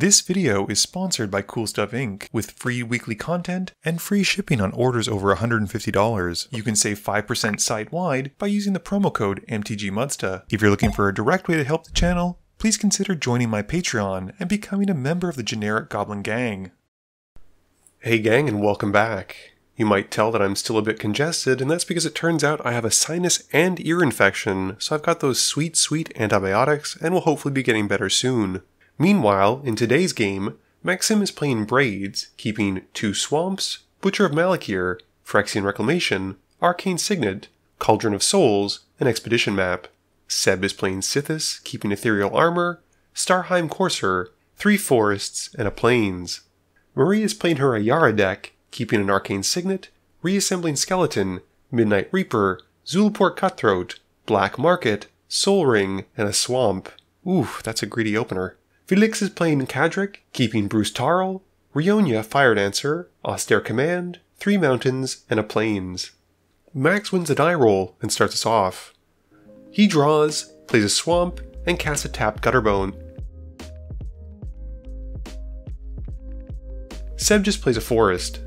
This video is sponsored by Cool Stuff Inc. with free weekly content and free shipping on orders over $150. You can save 5% site-wide by using the promo code MTGMuddstah. If you're looking for a direct way to help the channel, please consider joining my Patreon and becoming a member of the generic Goblin Gang. Hey gang and welcome back. You might tell that I'm still a bit congested, and that's because it turns out I have a sinus and ear infection, so I've got those sweet, sweet antibiotics and will hopefully be getting better soon. Meanwhile, in today's game, Maxim is playing Braids, keeping two Swamps, Butcher of Malakir, Phyrexian Reclamation, Arcane Signet, Cauldron of Souls, and Expedition Map. Seb is playing Sythis, keeping Ethereal Armor, Starnheim Courser, three Forests, and a Plains. Marie is playing her Ayara deck, keeping an Arcane Signet, Reassembling Skeleton, Midnight Reaper, Zulaport Cutthroat, Black Market, Soul Ring, and a Swamp. Ooh, that's a greedy opener. Felix is playing Cadric, keeping Bruse Tarl, Rionya Fire Dancer, Austere Command, three Mountains, and a Plains. Max wins a die roll and starts us off. He draws, plays a Swamp, and casts a tapped Gutterbone. Seb just plays a Forest.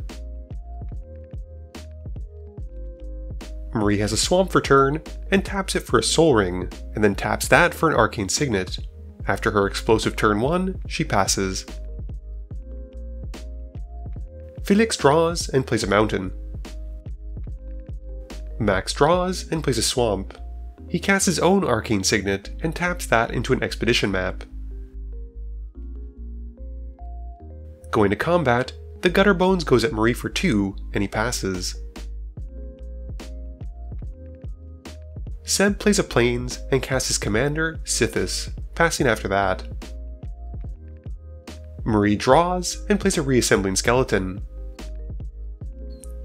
Marie has a Swamp for turn, and taps it for a Soul Ring, and then taps that for an Arcane Signet. After her explosive turn 1, she passes. Felix draws and plays a mountain. Max draws and plays a swamp. He casts his own arcane signet and taps that into an expedition map. Going to combat, the Gutterbones goes at Marie for 2 and he passes. Seb plays a Plains and casts his commander, Sythis passing after that. Marie draws and plays a reassembling skeleton.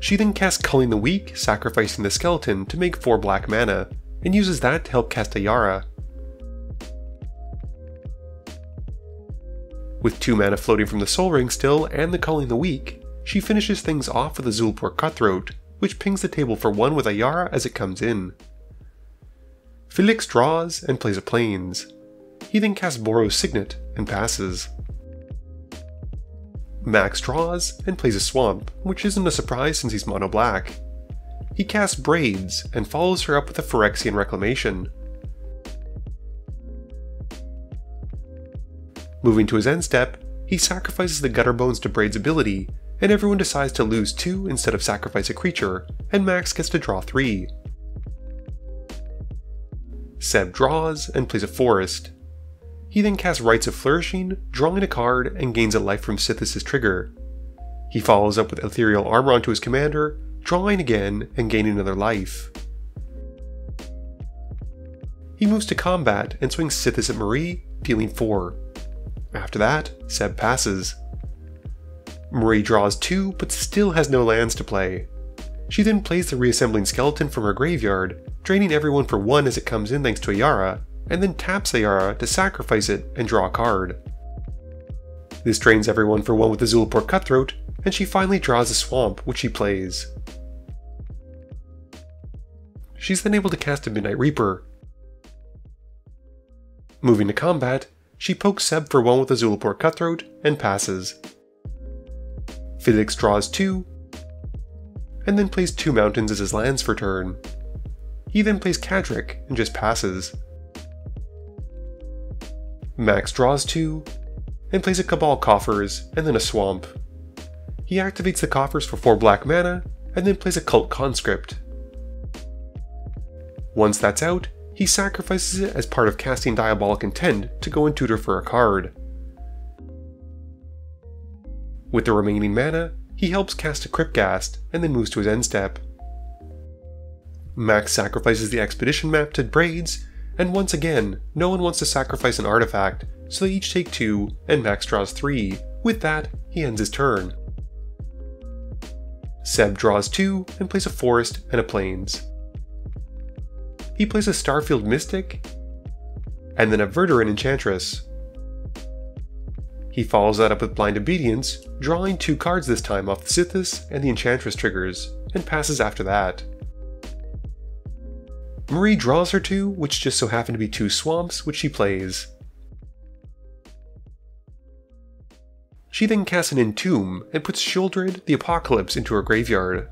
She then casts Culling the Weak, sacrificing the skeleton to make 4 black mana, and uses that to help cast Ayara. With 2 mana floating from the Soul Ring still and the Culling the Weak, she finishes things off with a Zulaport Cutthroat, which pings the table for 1 with Ayara as it comes in. Felix draws and plays a Plains. He then casts Boros Signet and passes. Max draws and plays a Swamp, which isn't a surprise since he's mono black. He casts Braids and follows her up with a Phyrexian Reclamation. Moving to his end step, he sacrifices the Gutterbones to Braid's ability, and everyone decides to lose 2 instead of sacrifice a creature, and Max gets to draw 3. Seb draws and plays a Forest, he then casts Rites of Flourishing, drawing a card, and gains a life from Sythis' trigger. He follows up with Ethereal Armor onto his commander, drawing again and gaining another life. He moves to combat and swings Sythis at Marie, dealing 4. After that, Seb passes. Marie draws 2 but still has no lands to play. She then plays the reassembling skeleton from her graveyard, draining everyone for 1 as it comes in thanks to Ayara, and then taps Ayara to sacrifice it and draw a card. This drains everyone for one with the Zulaport Cutthroat, and she finally draws a swamp, which she plays. She's then able to cast a Midnight Reaper. Moving to combat, she pokes Seb for one with the Zulaport Cutthroat and passes. Felix draws two, and then plays two mountains as his lands for turn. He then plays Cadric and just passes. Max draws two, and plays a Cabal Coffers, and then a Swamp. He activates the coffers for 4 black mana, and then plays a Cult Conscript. Once that's out, he sacrifices it as part of casting Diabolic Intent to go and tutor for a card. With the remaining mana, he helps cast a Cryptghast and then moves to his end step. Max sacrifices the expedition map to Braids and once again, no one wants to sacrifice an artifact, so they each take 2, and Max draws 3. With that, he ends his turn. Seb draws 2 and plays a forest and a plains. He plays a Starfield Mystic, and then a Verduran Enchantress. He follows that up with Blind Obedience, drawing two cards this time off the Sythis and the Enchantress triggers, and passes after that. Marie draws her two, which just so happen to be two swamps, which she plays. She then casts an Entomb and puts Sheoldred the Apocalypse into her graveyard.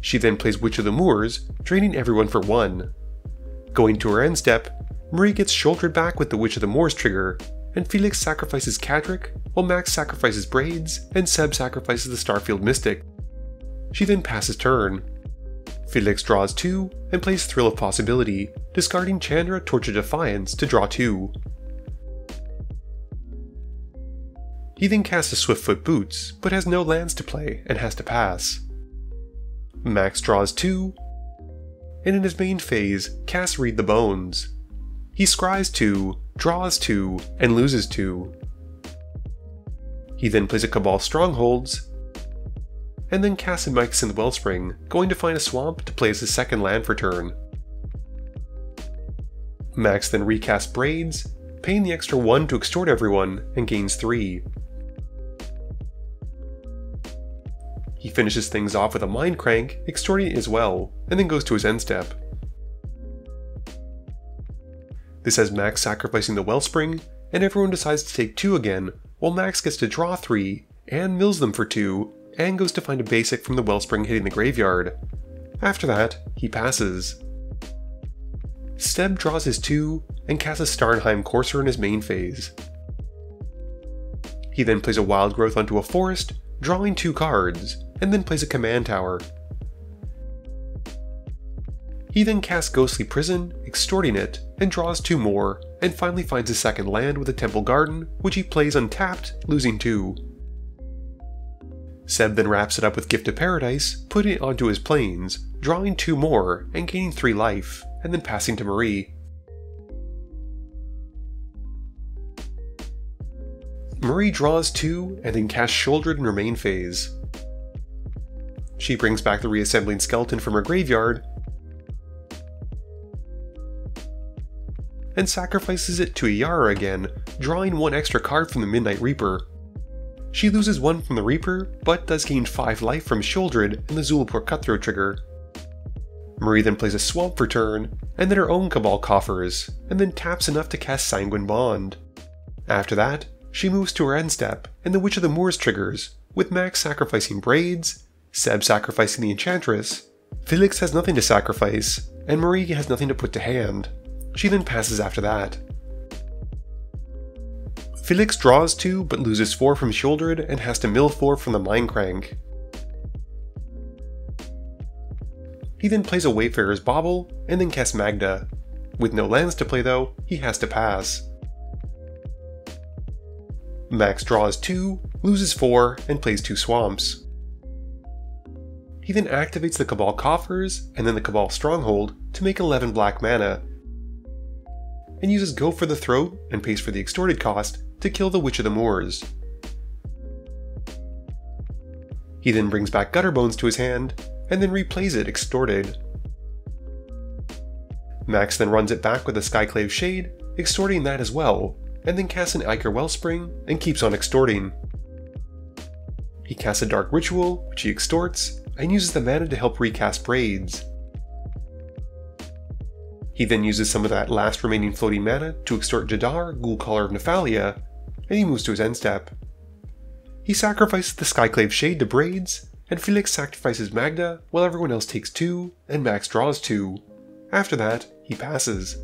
She then plays Witch of the Moors, draining everyone for 1. Going to her end step, Marie gets Sheoldred back with the Witch of the Moors trigger, and Felix sacrifices Cadric, while Max sacrifices Braids, and Seb sacrifices the Starfield Mystic. She then passes turn. Felix draws 2 and plays Thrill of Possibility, discarding Chandra Torch of Defiance to draw 2. He then casts a Swiftfoot Boots, but has no lands to play and has to pass. Max draws 2, and in his main phase, casts Read the Bones. He scries 2, draws 2, and loses 2. He then plays a Cabal Strongholds, and then casts in the Wellspring, going to find a swamp to play as his second land for turn. Max then recasts Braids, paying the extra 1 to extort everyone, and gains 3. He finishes things off with a Mind Crank, extorting as well, and then goes to his end step. This has Max sacrificing the Wellspring, and everyone decides to take 2 again, while Max gets to draw 3, and mills them for 2, and goes to find a basic from the Wellspring hitting the graveyard. After that, he passes. Seb draws his 2, and casts a Starnheim Courser in his main phase. He then plays a Wild Growth onto a forest, drawing 2 cards, and then plays a command tower. He then casts Ghostly Prison, extorting it, and draws two more, and finally finds a second land with a Temple Garden, which he plays untapped, losing two. Seb then wraps it up with Gift of Paradise, putting it onto his plains, drawing two more, and gaining three life, and then passing to Marie. Marie draws two, and then casts Sheoldred in her main phase. She brings back the reassembling skeleton from her graveyard and sacrifices it to Ayara again, drawing one extra card from the Midnight Reaper. She loses one from the Reaper, but does gain 5 life from Sheoldred and the Zulaport Cutthroat trigger. Marie then plays a Swamp for turn, and then her own Cabal coffers, and then taps enough to cast Sanguine Bond. After that, she moves to her end step, and the Witch of the Moors triggers, with Max sacrificing Braids, Seb sacrificing the Enchantress, Felix has nothing to sacrifice, and Marie has nothing to put to hand. She then passes after that. Felix draws 2 but loses 4 from Sheoldred and has to mill 4 from the Mind Crank. He then plays a Wayfarer's Bauble and then casts Magda. With no lands to play though, he has to pass. Max draws 2, loses 4, and plays 2 swamps. He then activates the Cabal Coffers and then the Cabal Stronghold to make 11 black mana, and uses Go for the Throat and pays for the extorted cost to kill the Witch of the Moors. He then brings back Gutterbones to his hand, and then replays it extorted. Max then runs it back with a Skyclave Shade, extorting that as well, and then casts an Ichor Wellspring and keeps on extorting. He casts a Dark Ritual, which he extorts, and uses the mana to help recast Braids. He then uses some of that last remaining floating mana to extort Jadar, Ghoul-Caller of Nephalia, and he moves to his end step. He sacrifices the Skyclave Shade to Braids, and Felix sacrifices Magda while everyone else takes 2, and Max draws 2. After that, he passes.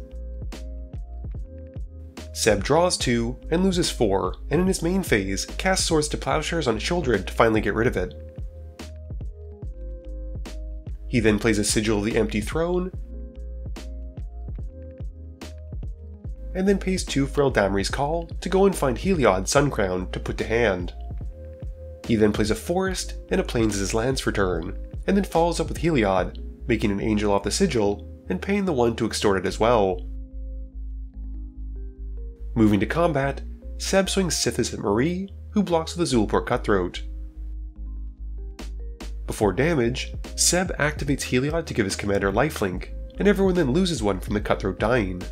Seb draws 2 and loses 4, and in his main phase, casts Swords to Plowshares on Sheoldred to finally get rid of it. He then plays a Sigil of the Empty Throne, and then pays 2 for Eladamri's Call to go and find Heliod Suncrown to put to hand. He then plays a Forest and a Plains as his lands for turn, and then follows up with Heliod, making an Angel off the Sigil, and paying the one to extort it as well. Moving to combat, Seb swings Sythis at Marie, who blocks with a Zulaport Cutthroat. Before damage, Seb activates Heliod to give his commander lifelink, and everyone then loses one from the Cutthroat dying.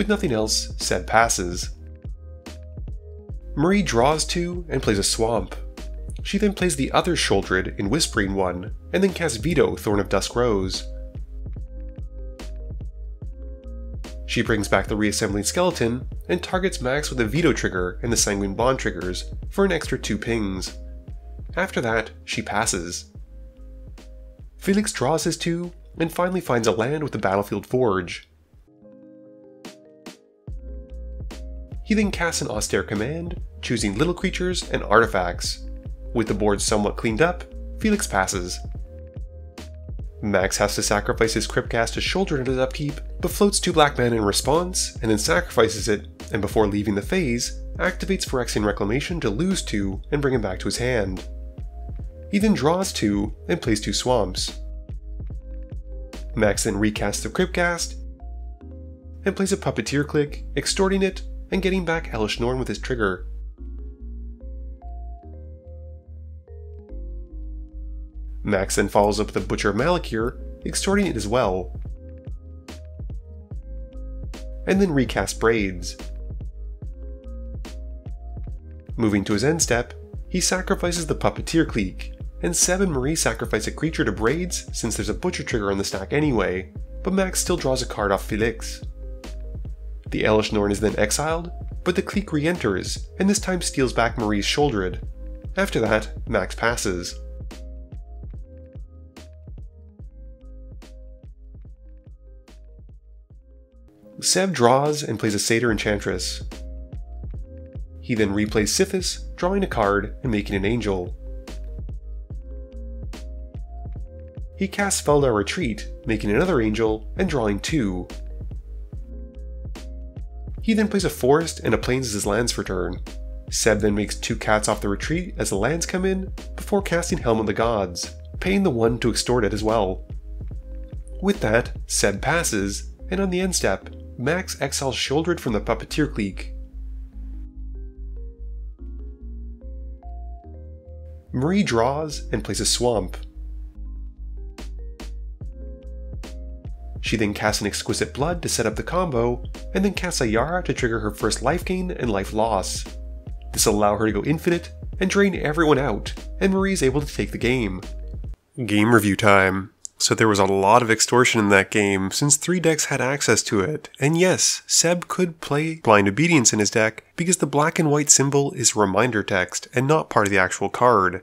With nothing else, Seb passes. Marie draws two and plays a swamp. She then plays the other Sheoldred in Whispering one, and then casts Vito Thorn of Dusk Rose. She brings back the reassembling skeleton and targets Max with a Vito trigger and the sanguine bond triggers for an extra 2 pings. After that, she passes. Felix draws his 2 and finally finds a land with the battlefield forge. He then casts an austere command, choosing little creatures and artifacts. With the board somewhat cleaned up, Felix passes. Max has to sacrifice his Cryptghast to shoulder it as upkeep, but floats 2 black mana in response, and then sacrifices it, and before leaving the phase, activates Phyrexian Reclamation to lose 2 and bring him back to his hand. He then draws 2 and plays 2 swamps. Max then recasts the Cryptghast and plays a Puppeteer Clique, extorting it and getting back Elesh Norn with his trigger. Max then follows up with the Butcher of Malakir, extorting it as well. And then recast Braids. Moving to his end step, he sacrifices the Puppeteer Clique, and Seb and Marie sacrifice a creature to Braids since there's a Butcher trigger on the stack anyway, but Max still draws a card off Felix. The Elesh Norn is then exiled, but the clique re-enters, and this time steals back Marie's Sheoldred. After that, Max passes. Seb draws and plays a Satyr Enchantress. He then replays Sythis, drawing a card and making an angel. He casts Felidar Retreat, making another angel and drawing two. He then plays a forest and a plains as his lands for turn. Seb then makes two cats off the retreat as the lands come in, before casting Helm of the Gods, paying the one to extort it as well. With that, Seb passes, and on the end step, Max exiles Sheoldred from the Puppeteer Clique. Marie draws and plays a Swamp. She then casts an Exquisite Blood to set up the combo, and then casts Ayara to trigger her first life gain and life loss. This will allow her to go infinite and drain everyone out, and Marie is able to take the game. Game review time. So there was a lot of extortion in that game since three decks had access to it. And yes, Seb could play Blind Obedience in his deck because the black and white symbol is reminder text and not part of the actual card.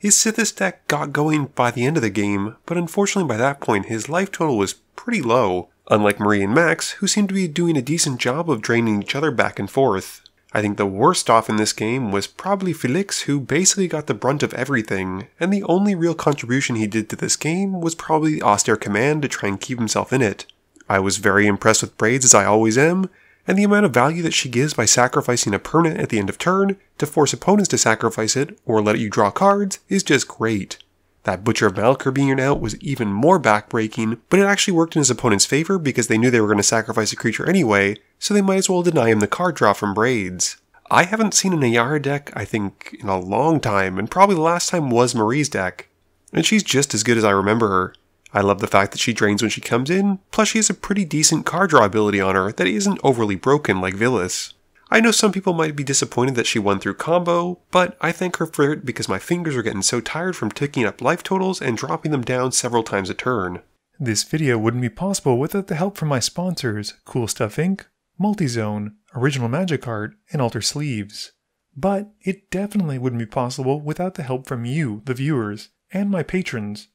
His Sythis deck got going by the end of the game, but unfortunately by that point his life total was pretty low, unlike Marie and Max, who seemed to be doing a decent job of draining each other back and forth. I think the worst off in this game was probably Felix, who basically got the brunt of everything, and the only real contribution he did to this game was probably the austere command to try and keep himself in it. I was very impressed with Braids as I always am, and the amount of value that she gives by sacrificing a permanent at the end of turn to force opponents to sacrifice it or let you draw cards is just great. That Butcher of Malakir being out was even more backbreaking, but it actually worked in his opponent's favor because they knew they were going to sacrifice a creature anyway, so they might as well deny him the card draw from Braids. I haven't seen an Ayara deck, I think, in a long time, and probably the last time was Marie's deck. And she's just as good as I remember her. I love the fact that she drains when she comes in, plus she has a pretty decent card draw ability on her that isn't overly broken like Villas. I know some people might be disappointed that she won through combo, but I thank her for it because my fingers are getting so tired from ticking up life totals and dropping them down several times a turn. This video wouldn't be possible without the help from my sponsors, Cool Stuff Inc., Multizone, Original Magic Art, and Alter Sleeves. But it definitely wouldn't be possible without the help from you, the viewers, and my patrons.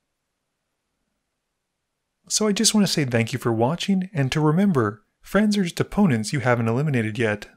So I just want to say thank you for watching, and to remember, friends are just opponents you haven't eliminated yet.